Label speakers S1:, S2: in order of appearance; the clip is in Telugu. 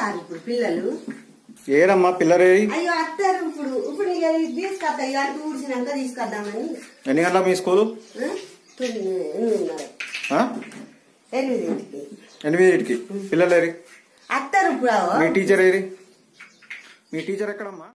S1: రారు ఇప్పుడు పిల్లలు.
S2: ఏడమ్మా పిల్లరేది
S1: అయ్యో అత్తారు ఇప్పుడు. ఇప్పుడు ఇక తీసుకొస్తా? ఇక ఊడ్చినాక తీసుకొద్దామని.
S2: ఎన్ని గంటలకు మీ స్కూలు?
S1: ఎనిమిదింటికి.
S2: ఎనిమిదింటికి. పిల్లలేరి?
S1: అత్తారు ఇప్పుడు
S2: మీ టీచర్ ఏరి? మీ టీచర్ ఎక్కడమ్మా?